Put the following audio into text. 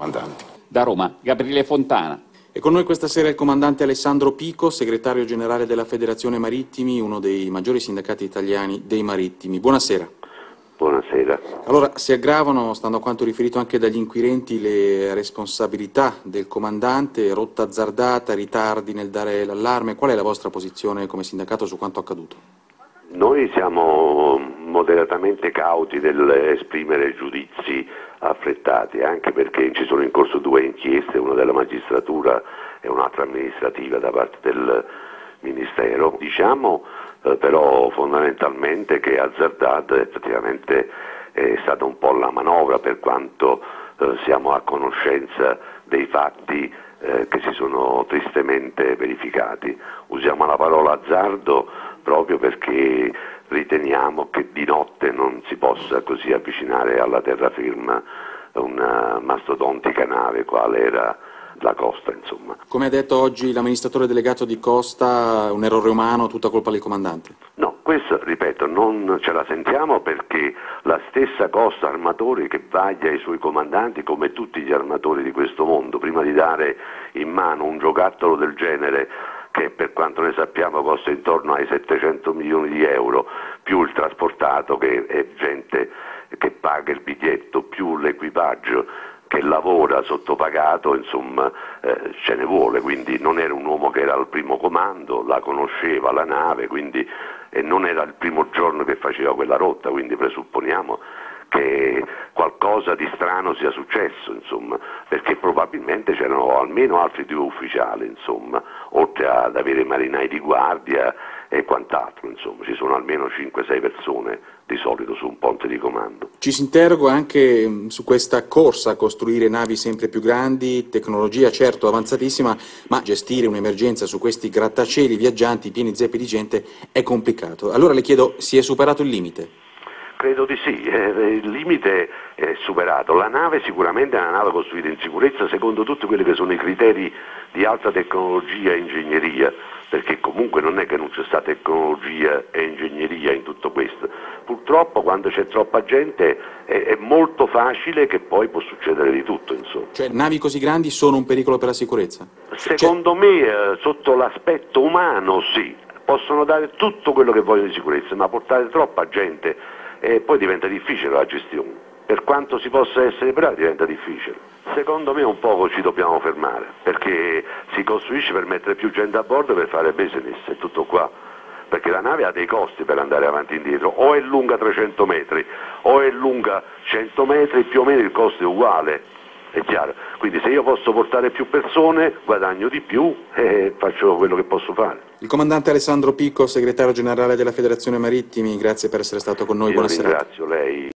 comandanti. Da Roma, Gabriele Fontana. E con noi questa sera il comandante Alessandro Pico, segretario generale della Federazione Marittimi, uno dei maggiori sindacati italiani dei marittimi. Buonasera. Buonasera. Allora, si aggravano, stando a quanto riferito anche dagli inquirenti, le responsabilità del comandante, rotta azzardata, ritardi nel dare l'allarme. Qual è la vostra posizione come sindacato su quanto accaduto? Noi siamo moderatamente cauti nell'esprimere giudizi affrettati, anche perché ci sono in corso due inchieste, una della magistratura e un'altra amministrativa da parte del Ministero. Diciamo eh, però fondamentalmente che azzardata effettivamente è stata un po' la manovra per quanto eh, siamo a conoscenza dei fatti eh, che si sono tristemente verificati. Usiamo la parola azzardo proprio perché riteniamo che di notte non si possa così avvicinare alla terraferma una mastodontica nave quale era la Costa, insomma. Come ha detto oggi l'amministratore delegato di Costa, un errore umano, tutta colpa del comandante? No, questo, ripeto, non ce la sentiamo perché la stessa Costa Armatori che vaglia i suoi comandanti come tutti gli armatori di questo mondo, prima di dare in mano un giocattolo del genere che per quanto ne sappiamo costa intorno ai 700 milioni di euro, più il trasportato che è gente che paga il biglietto, più l'equipaggio che lavora sottopagato, insomma eh, ce ne vuole, quindi non era un uomo che era al primo comando, la conosceva la nave, quindi, e non era il primo giorno che faceva quella rotta, quindi presupponiamo che qualcosa di strano sia successo, insomma, perché probabilmente c'erano almeno altri due ufficiali, insomma, oltre ad avere marinai di guardia e quant'altro, insomma, ci sono almeno 5-6 persone di solito su un ponte di comando. Ci si interroga anche mm, su questa corsa a costruire navi sempre più grandi, tecnologia certo avanzatissima, ma gestire un'emergenza su questi grattacieli viaggianti pieni zeppi di gente è complicato. Allora le chiedo, si è superato il limite? Credo di sì, eh, il limite è superato. La nave sicuramente è una nave costruita in sicurezza secondo tutti quelli che sono i criteri di alta tecnologia e ingegneria, perché comunque non è che non c'è stata tecnologia e ingegneria in tutto questo. Purtroppo quando c'è troppa gente è, è molto facile che poi può succedere di tutto. Insomma. Cioè navi così grandi sono un pericolo per la sicurezza? Secondo cioè... me eh, sotto l'aspetto umano sì, possono dare tutto quello che vogliono di sicurezza, ma portare troppa gente e poi diventa difficile la gestione. Per quanto si possa essere bravi diventa difficile. Secondo me un poco ci dobbiamo fermare, perché si costruisce per mettere più gente a bordo per fare business, è tutto qua. Perché la nave ha dei costi per andare avanti e indietro, o è lunga 300 metri, o è lunga 100 metri, più o meno il costo è uguale è chiaro. Quindi se io posso portare più persone, guadagno di più e faccio quello che posso fare. Il comandante Alessandro Picco, segretario generale della Federazione Marittimi, grazie per essere stato con noi, io buonasera. Ringrazio lei.